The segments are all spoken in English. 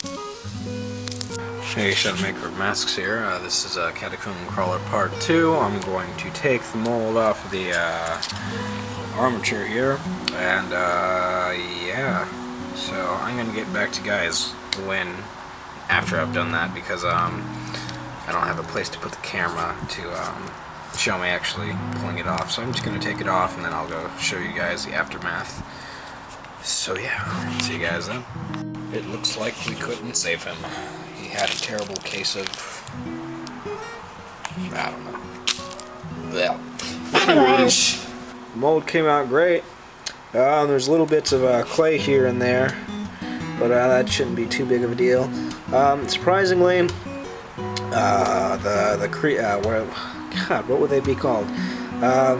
Hey, Shadow Maker Masks here. Uh, this is uh, Catacomb Crawler Part 2. I'm going to take the mold off of the uh, armature here, and uh, yeah. So I'm going to get back to guys when, after I've done that, because um, I don't have a place to put the camera to um, show me actually pulling it off. So I'm just going to take it off, and then I'll go show you guys the aftermath. So yeah, see you guys then. It looks like we couldn't save him. He had a terrible case of... I don't know. Yeah. Anyways, mold came out great. Uh, there's little bits of uh, clay here and there, but uh, that shouldn't be too big of a deal. Um, surprisingly, uh, the the cre uh, where, God, what would they be called? Um,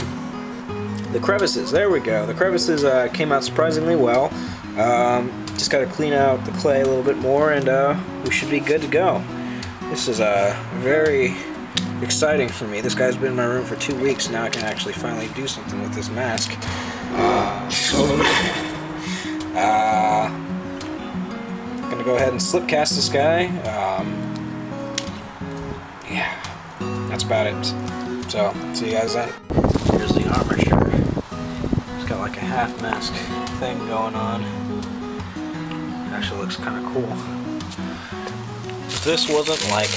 the crevices. There we go. The crevices uh, came out surprisingly well. Um, just got to clean out the clay a little bit more and uh, we should be good to go. This is uh, very exciting for me. This guy's been in my room for two weeks. Now I can actually finally do something with this mask. Uh, so, uh, gonna go ahead and slip cast this guy. Um, yeah, that's about it. So, see you guys then. Here's the armature. It's got like a half mask thing going on. Actually looks kind of cool. If this wasn't like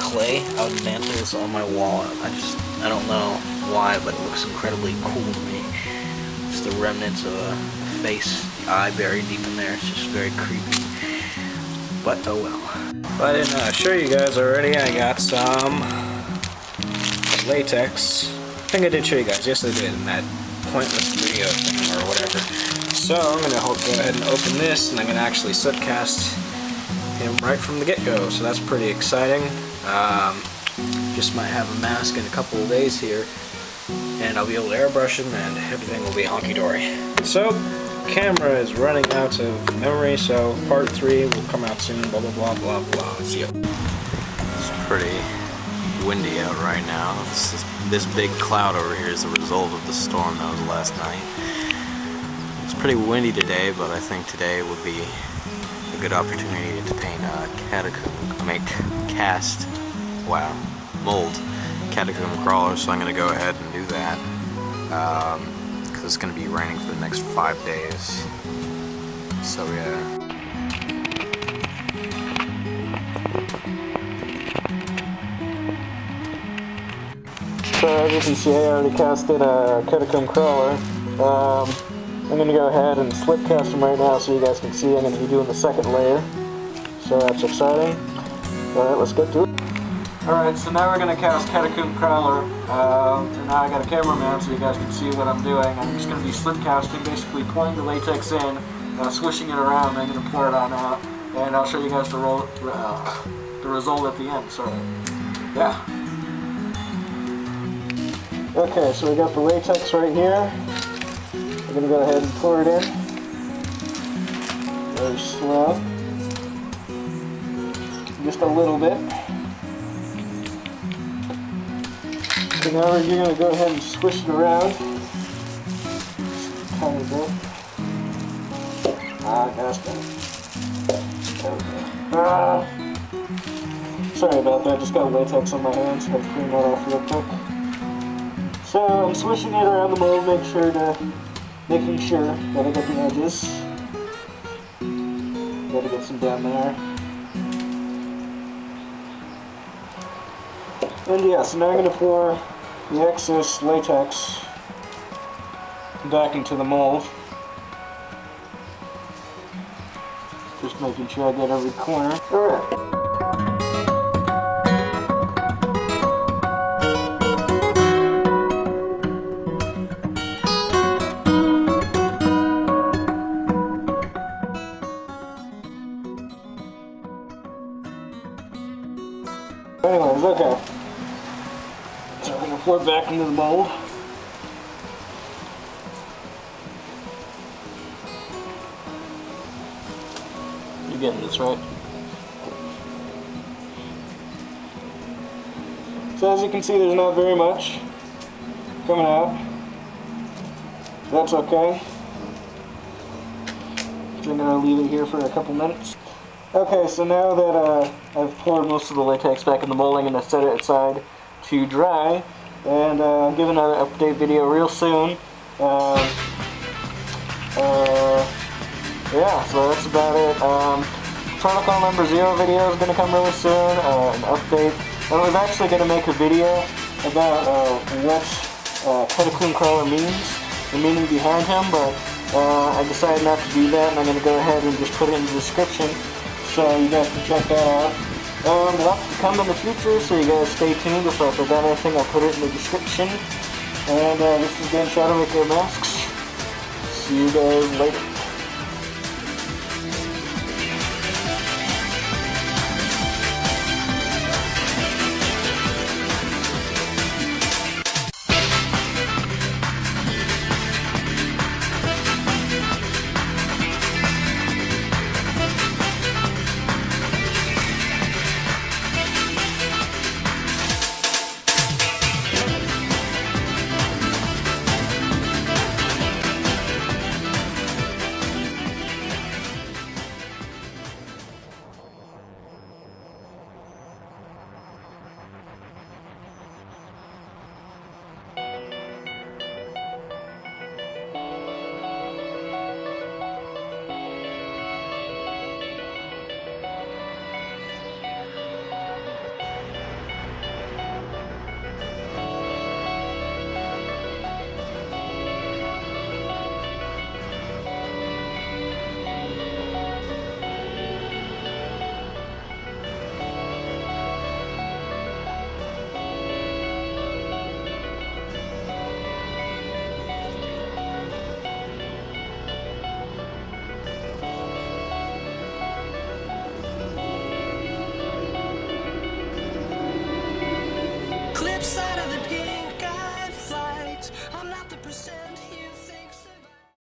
clay, I would mantle this on my wall. I just, I don't know why, but it looks incredibly cool to me. It's the remnants of a face, the eye buried deep in there. It's just very creepy. But oh well. If I didn't uh, show you guys already, I got some latex. I think I did show you guys. Yes, I did in that pointless video thing or whatever. So I'm gonna go ahead and open this, and I'm gonna actually slip cast him right from the get-go. So that's pretty exciting. Um, just might have a mask in a couple of days here, and I'll be able to airbrush him, and everything will be honky-dory. So camera is running out of memory, so part three will come out soon. Blah blah blah blah blah. See you. It's pretty windy out right now. This, is, this big cloud over here is the result of the storm that was last night. It's pretty windy today, but I think today would be a good opportunity to paint a catacomb, make cast, wow, mold catacomb crawler, so I'm going to go ahead and do that. Um, because it's going to be raining for the next five days. So yeah. So as you can see, I already casted a catacomb crawler. Um, I'm going to go ahead and slip cast them right now so you guys can see I'm going to be doing the second layer. So that's exciting. Alright, let's get to it. Alright, so now we're going to cast catacomb crawler. Um, and now I got a cameraman so you guys can see what I'm doing. I'm just going to be slip casting, basically pouring the latex in, uh, swishing it around, and I'm going to pour it on out. And I'll show you guys the, roll, uh, the result at the end. So, yeah. Okay, so we got the latex right here. We're gonna go ahead and pour it in. Very slow. Just a little bit. So now you're gonna go ahead and squish it around. Tiny bit. Ah, that's better. Ah. Sorry about that, just got latex on my hands. Had to clean that off real quick. So I'm swishing it around the mold, make sure to, making sure that I get the edges. Gotta get some down there. And yeah, so now I'm gonna pour the excess latex back into the mold. Just making sure I get every corner. Alright. Anyways, okay. So I'm gonna pour it back into the mold. You're getting this right. So as you can see, there's not very much coming out. That's okay. I'm gonna leave it here for a couple minutes. Okay, so now that uh, I've poured most of the latex back in the molding and I set it aside to dry, and uh, I'll give another update video real soon. Um, uh, yeah, so that's about it. Um, protocol number zero video is going to come really soon, uh, an update. I was actually going to make a video about uh, what uh, Catacomb Crawler means, the meaning behind him, but uh, I decided not to do that, and I'm going to go ahead and just put it in the description so you guys can check that out. Um, lots to come in the future, so you guys stay tuned. If I forgot anything, I'll put it in the description. And uh, this is Dan Shadowmaker Masks. See you guys later.